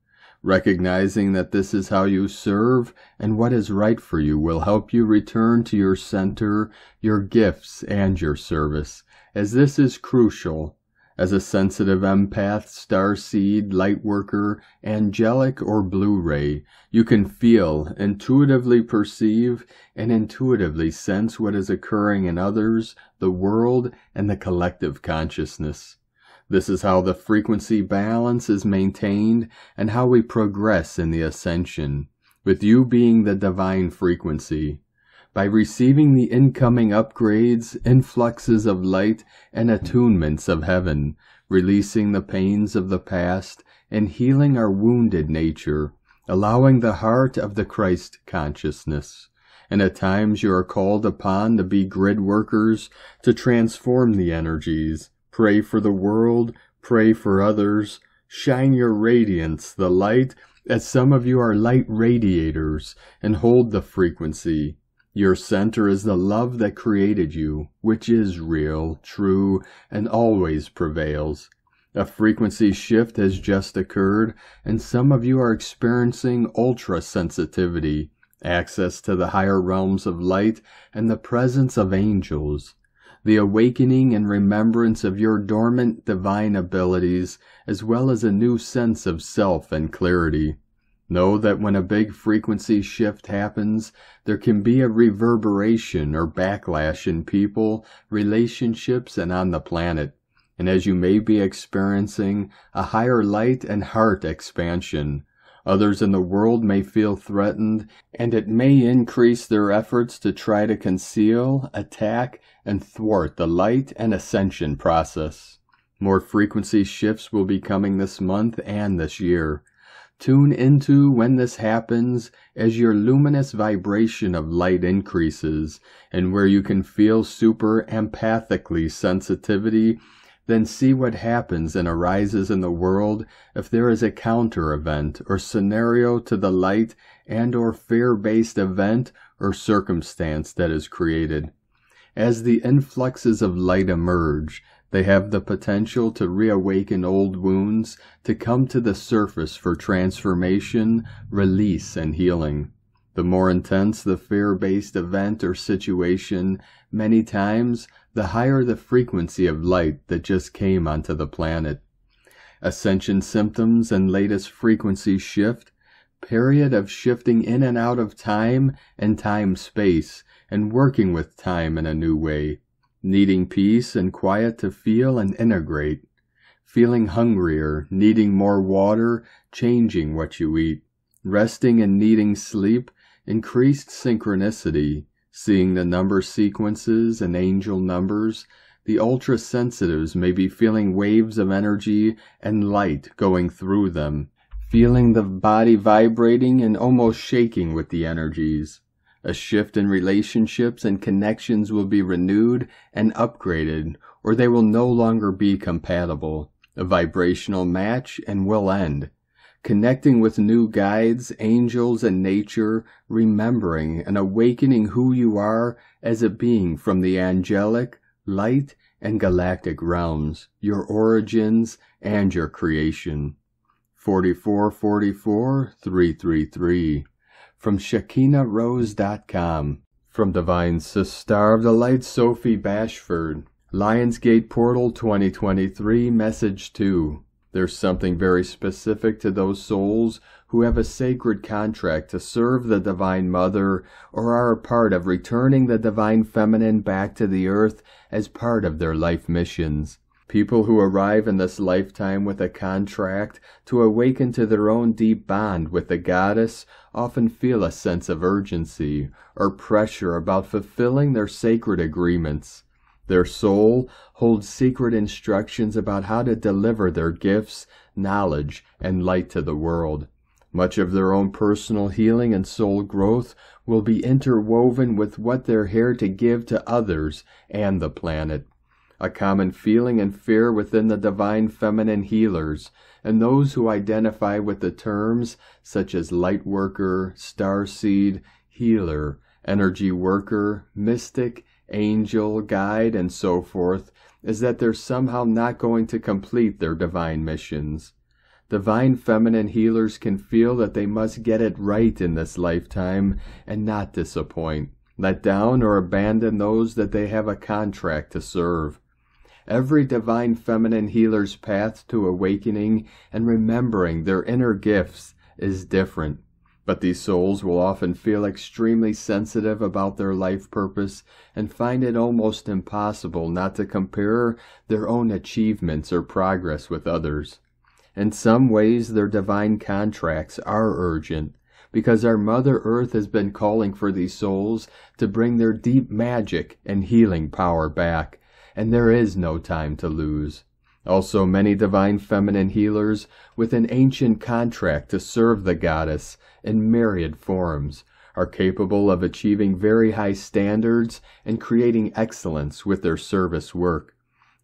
Recognizing that this is how you serve and what is right for you will help you return to your center, your gifts, and your service, as this is crucial as a sensitive empath, star seed, light worker, angelic, or blue ray, you can feel, intuitively perceive, and intuitively sense what is occurring in others, the world, and the collective consciousness. This is how the frequency balance is maintained and how we progress in the ascension, with you being the divine frequency by receiving the incoming upgrades, influxes of light, and attunements of heaven, releasing the pains of the past, and healing our wounded nature, allowing the heart of the Christ consciousness. And at times you are called upon to be grid workers, to transform the energies, pray for the world, pray for others, shine your radiance, the light, as some of you are light radiators, and hold the frequency, your center is the love that created you, which is real, true, and always prevails. A frequency shift has just occurred, and some of you are experiencing ultra sensitivity, access to the higher realms of light, and the presence of angels. The awakening and remembrance of your dormant divine abilities, as well as a new sense of self and clarity. Know that when a big frequency shift happens, there can be a reverberation or backlash in people, relationships, and on the planet. And as you may be experiencing a higher light and heart expansion, others in the world may feel threatened, and it may increase their efforts to try to conceal, attack, and thwart the light and ascension process. More frequency shifts will be coming this month and this year. Tune into when this happens as your luminous vibration of light increases and where you can feel super empathically sensitivity, then see what happens and arises in the world if there is a counter event or scenario to the light and or fear-based event or circumstance that is created. As the influxes of light emerge, they have the potential to reawaken old wounds, to come to the surface for transformation, release, and healing. The more intense the fear-based event or situation, many times, the higher the frequency of light that just came onto the planet. Ascension symptoms and latest frequency shift, period of shifting in and out of time and time-space, and working with time in a new way needing peace and quiet to feel and integrate, feeling hungrier, needing more water, changing what you eat, resting and needing sleep, increased synchronicity, seeing the number sequences and angel numbers, the ultra sensitives may be feeling waves of energy and light going through them, feeling the body vibrating and almost shaking with the energies. A shift in relationships and connections will be renewed and upgraded, or they will no longer be compatible. A vibrational match and will end. Connecting with new guides, angels, and nature, remembering and awakening who you are as a being from the angelic, light, and galactic realms, your origins, and your creation. 4444 333 from ShekinahRose.com. From Divine Sister of the Light, Sophie Bashford. Lionsgate Portal 2023, Message 2. There's something very specific to those souls who have a sacred contract to serve the Divine Mother or are a part of returning the Divine Feminine back to the earth as part of their life missions. People who arrive in this lifetime with a contract to awaken to their own deep bond with the goddess often feel a sense of urgency or pressure about fulfilling their sacred agreements. Their soul holds secret instructions about how to deliver their gifts, knowledge, and light to the world. Much of their own personal healing and soul growth will be interwoven with what they're here to give to others and the planet a common feeling and fear within the divine feminine healers and those who identify with the terms such as light worker, star seed, healer, energy worker, mystic, angel, guide, and so forth, is that they're somehow not going to complete their divine missions. Divine feminine healers can feel that they must get it right in this lifetime and not disappoint, let down, or abandon those that they have a contract to serve. Every divine feminine healer's path to awakening and remembering their inner gifts is different, but these souls will often feel extremely sensitive about their life purpose and find it almost impossible not to compare their own achievements or progress with others. In some ways, their divine contracts are urgent, because our Mother Earth has been calling for these souls to bring their deep magic and healing power back and there is no time to lose. Also, many divine feminine healers with an ancient contract to serve the goddess in myriad forms are capable of achieving very high standards and creating excellence with their service work.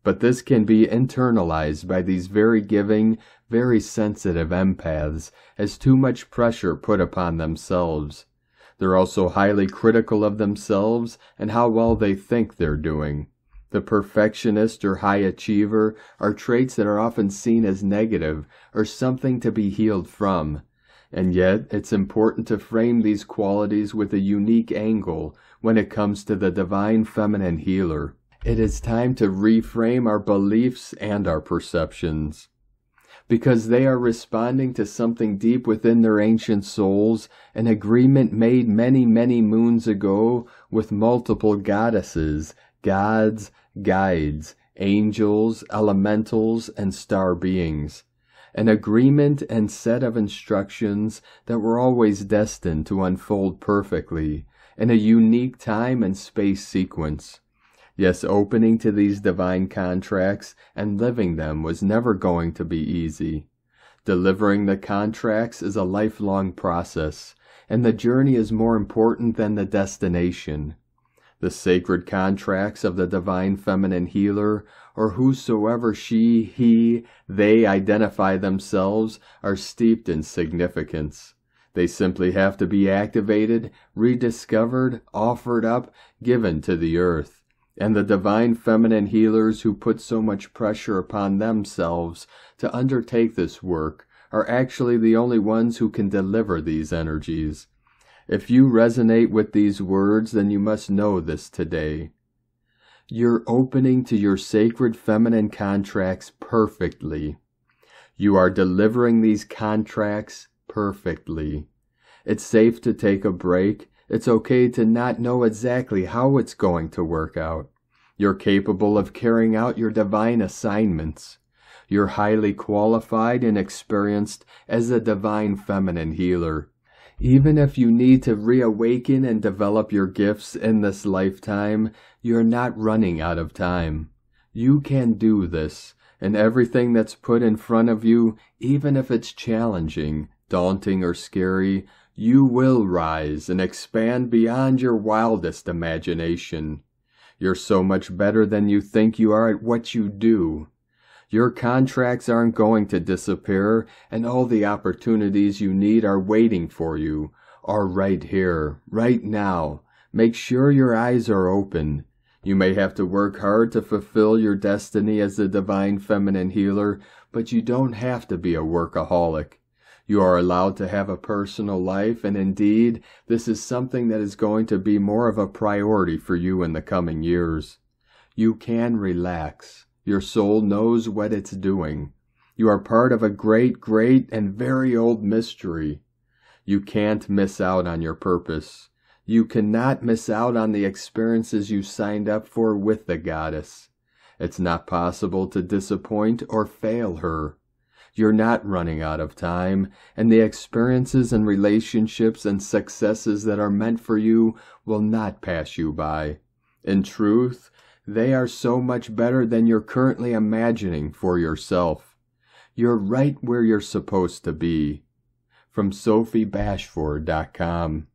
But this can be internalized by these very giving, very sensitive empaths as too much pressure put upon themselves. They're also highly critical of themselves and how well they think they're doing. The perfectionist or high achiever are traits that are often seen as negative or something to be healed from. And yet, it's important to frame these qualities with a unique angle when it comes to the divine feminine healer. It is time to reframe our beliefs and our perceptions. Because they are responding to something deep within their ancient souls, an agreement made many, many moons ago with multiple goddesses, gods, guides, angels, elementals, and star beings. An agreement and set of instructions that were always destined to unfold perfectly in a unique time and space sequence. Yes, opening to these divine contracts and living them was never going to be easy. Delivering the contracts is a lifelong process, and the journey is more important than the destination. The sacred contracts of the divine feminine healer, or whosoever she, he, they identify themselves, are steeped in significance. They simply have to be activated, rediscovered, offered up, given to the earth. And the divine feminine healers who put so much pressure upon themselves to undertake this work are actually the only ones who can deliver these energies. If you resonate with these words, then you must know this today. You're opening to your sacred feminine contracts perfectly. You are delivering these contracts perfectly. It's safe to take a break. It's okay to not know exactly how it's going to work out. You're capable of carrying out your divine assignments. You're highly qualified and experienced as a divine feminine healer. Even if you need to reawaken and develop your gifts in this lifetime, you're not running out of time. You can do this, and everything that's put in front of you, even if it's challenging, daunting, or scary, you will rise and expand beyond your wildest imagination. You're so much better than you think you are at what you do. Your contracts aren't going to disappear, and all the opportunities you need are waiting for you, are right here, right now. Make sure your eyes are open. You may have to work hard to fulfill your destiny as the divine feminine healer, but you don't have to be a workaholic. You are allowed to have a personal life, and indeed, this is something that is going to be more of a priority for you in the coming years. You can relax. Your soul knows what it's doing. You are part of a great, great, and very old mystery. You can't miss out on your purpose. You cannot miss out on the experiences you signed up for with the goddess. It's not possible to disappoint or fail her. You're not running out of time, and the experiences and relationships and successes that are meant for you will not pass you by. In truth, they are so much better than you're currently imagining for yourself. You're right where you're supposed to be. From SophieBashford.com